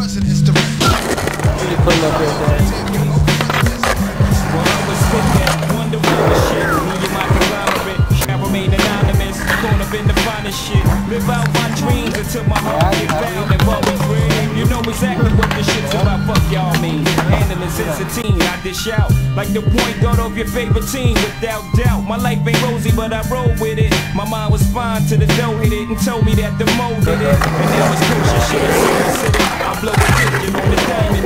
Rockefeller. Really putting up here, Dad. Live out my dreams until my heart get found and what we dream. You know exactly what this shit's about. Fuck y'all mean. Handling since a teen, I dish out like the point guard of your favorite team. Without doubt, my life ain't rosy, but I roll with it. My mind was fine till the dough hit it and told me that the mo did it. And that was kosher shit. City. I blow a fifty on the diamond.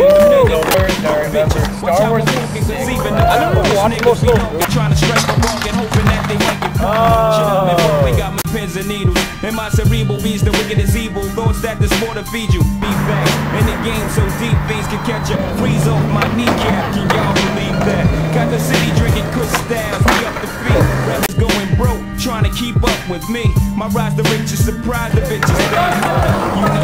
Bitches, watch how I'm walking, cause even the I don't know, supposed to- knowing, trying to strike a bargain, hoping that they might get caught. We got my pins and needles. And my cerebral beats the wicked is evil. Thoughts that this more to feed you. Be back. In the game so deep, things can catch you. Freeze off my kneecap. Can y'all believe that? Got the city drinking Kush styles. We up the feet. Rappers going broke. Trying to keep up with me. My rise the riches. Surprise the bitches. You know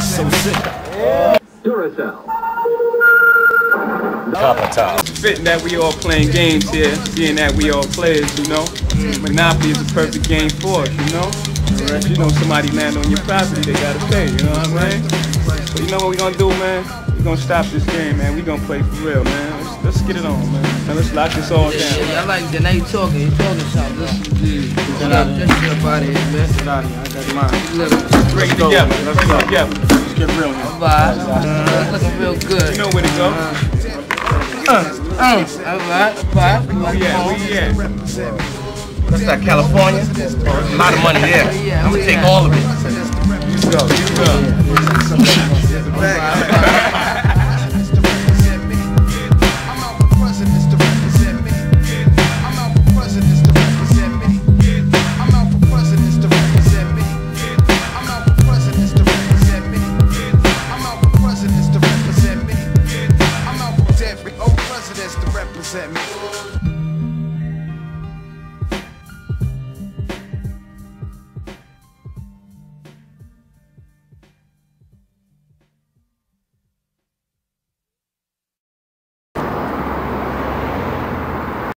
So sick. Copper top. fitting that we all playing games here, seeing that we all players, you know. Mm. Monopoly is the perfect game for us, you know. You know, somebody land on your property, they gotta pay, you know what I mean? So you know what we gonna do, man? we gonna stop this game, man. we gonna play for real, man. Let's, let's get it on, man. Now let's lock this all down. Yeah, I like that. Now you talking. You talking something. Up I got mine. Look, Bring it together, let's it together. Let's get real here. alright. Uh, looking real good. You know where to go. Uh, alright, alright. Where you at? Where you at? That's that California. A lot of money there. I'm gonna take all of it.